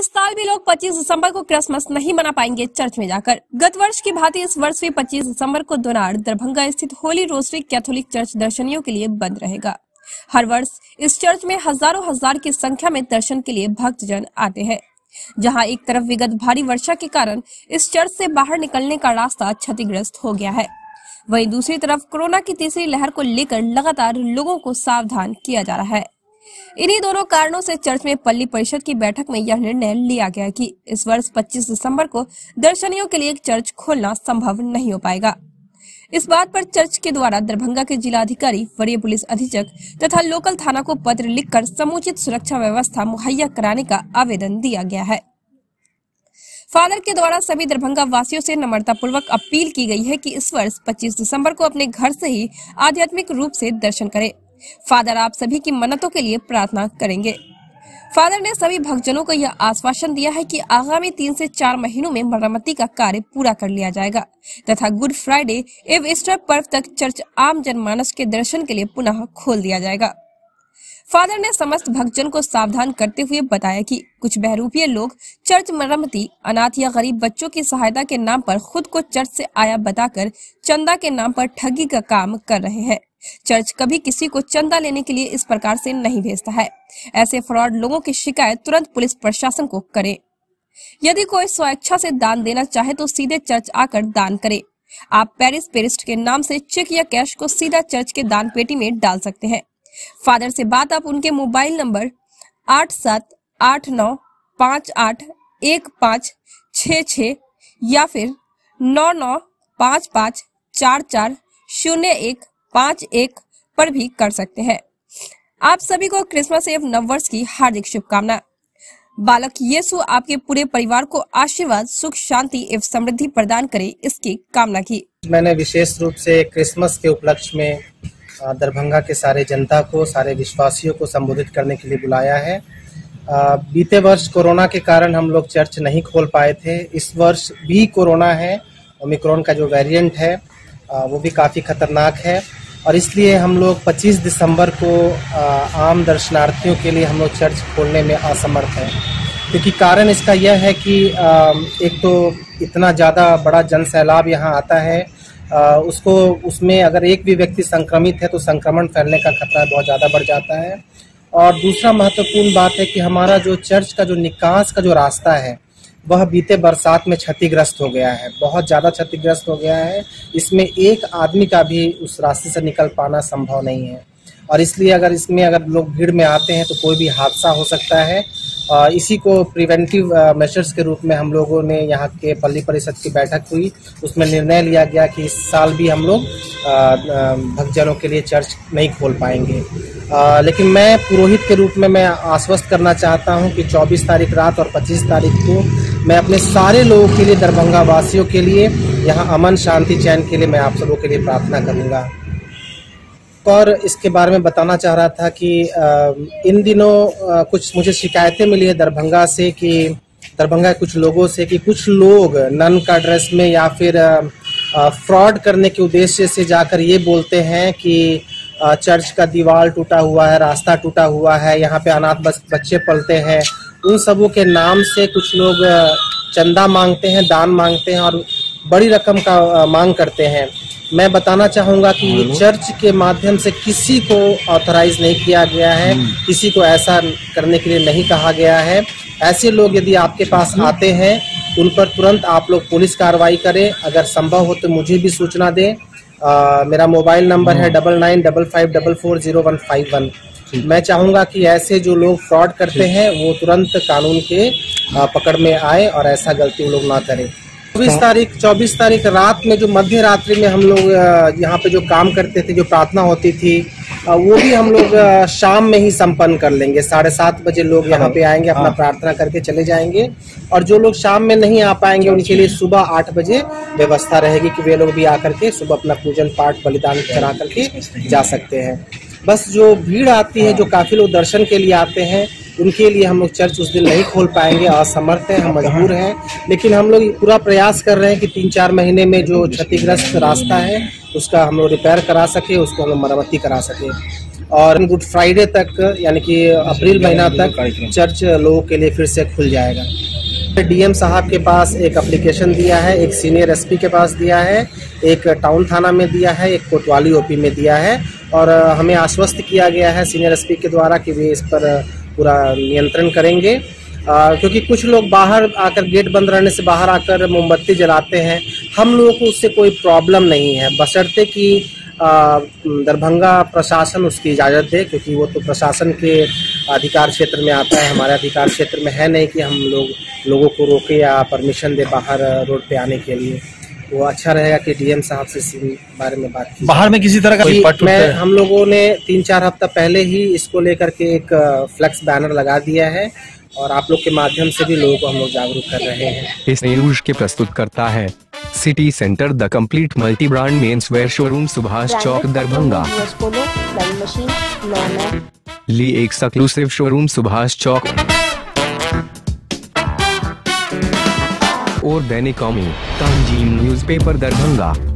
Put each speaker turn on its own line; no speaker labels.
इस साल भी लोग 25 दिसंबर को क्रिसमस नहीं मना पाएँगे चर्च में जाकर। गत वर्ष की भांति इस वर्ष भी 25 दिसंबर को दोनार दरभंगा स्थित होली रोसरी कैथोलिक चर्च दर्शनियों के लिए बंद रहेगा। हर वर्ष इस चर्च में हज़ारों हज़ार की संख्या में दर्शन के लिए भक्तजन आते हैं। जहाँ एक तरफ़ विगत भारी वर्षा के कारण इस चर्च से बाहर निकलने का रास्ता क्षतिग्रस्त हो गया है। वहीं दूसरी तरफ़ कोरोना की तीसरी लहर को लेकर लगातार लोगों को सावधान किया जा रहा है। इन्हीं दोनों कारणों से चर्च में पल्ली परिषद की बैठक में यह निर्णय लिया गया कि इस वर्ष 25 दिसंबर को दर्शनियों के लिए एक चर्च खोलना संभव नहीं हो पाएगा। इस बात पर चर्च के द्वारा दरभंगा के जिलाधिकारी, वरीय पुलिस अधीक्षक तथा लोकल थाना को पत्र लिखकर समुचित सुरक्षा व्यवस्था मुहैया कराने का आवेदन दिया गया है। फादर के द्वारा सभी दरभंगा वासियों से नम्रता पूर्वक अपील की गई है कि इस वर्ष 25 दिसंबर को अपने घर से ही आध्यात्मिक रूप से दर्शन करें। फादर, आप सभी की मन्नतों के लिए प्रार्थना करेंगे। फादर ने सभी भक्तजनों को यह आश्वासन दिया है कि आगामी तीन से चार महीनों में मरम्मति का कार्य पूरा कर लिया जाएगा, तथा गुड फ्राइडे, एवं ईस्टर पर्व तक चर्च आम जनमानस के दर्शन के लिए पुनः खोल दिया जाएगा। फादर ने समस्त भक्तजन को सावधान करते हुए बताया कि कुछ बहरूपीय लोग चर्च मरम्मती, अनाथ या गरीब बच्चों की सहायता के नाम पर खुद को चर्च से आया बताकर चंदा के नाम पर ठगी का काम कर रहे हैं। चर्च कभी किसी को चंदा लेने के लिए इस प्रकार से नहीं भेजता है। ऐसे फ्रॉड लोगों की शिकायत तुरंत पुलिस प्रशासन को करे। यदि कोई स्वेच्छा से दान देना चाहे तो सीधे चर्च आकर दान करे। आप पेरिस पेरिस्ट के नाम से चेक या कैश को सीधा चर्च के दान पेटी में डाल सकते हैं। फादर से बात, आप उनके मोबाइल नंबर आठ सात, आठ नौ, पाँच आठ, एक पाँच, छ छ या फिर नौ नौ, पाँच पाँच, चार चार, शून्य एक, पाँच एक पर भी कर सकते हैं। आप सभी को क्रिसमस एवं नववर्ष की हार्दिक शुभकामना। बालक यीशु आपके पूरे परिवार को आशीर्वाद, सुख, शांति एवं समृद्धि प्रदान करे इसकी कामना की।
मैंने विशेष रूप से क्रिसमस के उपलक्ष्य में दरभंगा के सारे जनता को, सारे विश्वासियों को संबोधित करने के लिए बुलाया है। बीते वर्ष कोरोना के कारण हम लोग चर्च नहीं खोल पाए थे। इस वर्ष भी कोरोना है, ओमिक्रॉन का जो वेरिएंट है वो भी काफ़ी खतरनाक है। और इसलिए हम लोग 25 दिसंबर को आम दर्शनार्थियों के लिए हम लोग चर्च खोलने में असमर्थ हैं। क्योंकि कारण इसका यह है कि एक तो इतना ज़्यादा बड़ा जन सैलाब यहाँ आता है उसको, उसमें अगर एक भी व्यक्ति संक्रमित है तो संक्रमण फैलने का खतरा बहुत ज़्यादा बढ़ जाता है। और दूसरा महत्वपूर्ण बात है कि हमारा जो चर्च का जो निकास का जो रास्ता है, वह बीते बरसात में क्षतिग्रस्त हो गया है। बहुत ज़्यादा क्षतिग्रस्त हो गया है। इसमें एक आदमी का भी उस रास्ते से निकल पाना संभव नहीं है। और इसलिए अगर इसमें अगर लोग भीड़ में आते हैं तो कोई भी हादसा हो सकता है। इसी को प्रिवेंटिव मेजर्स के रूप में हम लोगों ने यहाँ के पल्ली परिषद की बैठक हुई। उसमें निर्णय लिया गया कि इस साल भी हम लोग भक्तजनों के लिए चर्च नहीं खोल पाएँगे। लेकिन मैं पुरोहित के रूप में मैं आश्वस्त करना चाहता हूँ कि 24 तारीख रात और 25 तारीख को मैं अपने सारे लोगों के लिए, दरभंगा वासियों के लिए यहाँ अमन शांति चैन के लिए मैं आप सबों के लिए प्रार्थना करूँगा। और इसके बारे में बताना चाह रहा था कि इन दिनों कुछ मुझे शिकायतें मिली है दरभंगा से कि, दरभंगा के कुछ लोगों से कि कुछ लोग नन का ड्रेस में या फिर फ्रॉड करने के उद्देश्य से जाकर ये बोलते हैं कि चर्च का दीवार टूटा हुआ है, रास्ता टूटा हुआ है, यहाँ पे अनाथ बच्चे पलते हैं। उन सबों के नाम से कुछ लोग चंदा मांगते हैं, दान मांगते हैं और बड़ी रकम का मांग करते हैं। मैं बताना चाहूँगा कि ये चर्च के माध्यम से किसी को ऑथराइज नहीं किया गया है हम्म। किसी को ऐसा करने के लिए नहीं कहा गया है। ऐसे लोग यदि आपके पास। आते हैं उन पर तुरंत आप लोग पुलिस कार्रवाई करें। अगर संभव हो तो मुझे भी सूचना दें। मेरा मोबाइल नंबर है double nine double five double four zero one five one मैं चाहूँगा कि ऐसे जो लोग फ्रॉड करते हैं वो तुरंत कानून के पकड़ में आए और ऐसा गलती वो लोग ना करें। चौबीस तारीख चौबीस तारीख रात में जो मध्य रात्रि में हम लोग यहाँ पे जो काम करते थे जो प्रार्थना होती थी वो भी हम लोग शाम में ही संपन्न कर लेंगे। साढ़े सात बजे लोग यहाँ पे आएँगे अपना हाँ। प्रार्थना करके चले जाएँगे। और जो लोग शाम में नहीं आ पाएँगे उनके लिए सुबह आठ बजे व्यवस्था रहेगी कि वे लोग भी आकर के सुबह अपना पूजन पाठ बलिदान करा करके जा सकते हैं। बस जो भीड़ आती है जो काफ़ी लोग दर्शन के लिए आते हैं उनके लिए हम लोग चर्च उस दिन नहीं खोल पाएँगे। असमर्थ हैं, हम मजबूर हैं। लेकिन हम लोग पूरा प्रयास कर रहे हैं कि तीन चार महीने में जो क्षतिग्रस्त रास्ता है, उसका हम लोग रिपेयर करा सके, उसको हम लोग मरम्मती करा सके। और गुड फ्राइडे तक, यानी कि अप्रैल महीना तक चर्च लोगों के लिए फिर से खुल जाएगा। डीएम साहब के पास एक एप्लीकेशन दिया है, एक सीनियर एसपी के पास दिया है, एक टाउन थाना में दिया है, एक कोतवाली ओपी में दिया है। और हमें आश्वस्त किया गया है सीनियर एसपी के द्वारा कि वे इस पर पूरा नियंत्रण करेंगे। अ, क्योंकि कुछ लोग बाहर आकर गेट बंद रहने से बाहर आकर मोमबत्ती जलाते हैं। हम लोगों को उससे कोई प्रॉब्लम नहीं है। बशर्ते कि दरभंगा प्रशासन उसकी इजाज़त दे क्योंकि वो तो प्रशासन के अधिकार क्षेत्र में आता है। हमारे अधिकार क्षेत्र में है नहीं कि हम लोग लोगों को रोके या परमिशन दे बाहर रोड पे आने के लिए। वो अच्छा रहेगा कि डीएम साहब से इस बारे में बात की।
बाहर में किसी तरह का पट
मैं हम लोगों ने तीन चार हफ़्ता पहले ही इसको लेकर के एक फ्लेक्स बैनर लगा दिया है और आप लोग के माध्यम से भी लोगों को हम लोग जागरूक कर रहे हैं।
इस न्यूज़ के प्रस्तुत करता है City Centre the complete multi brand men's wear showroom Subhash Chowk Darbhanga. ली एक सक्लूसिव शोरूम सुभाष चौक। और दैनिक कौमी तंजीम न्यूज़पेपर दरभंगा।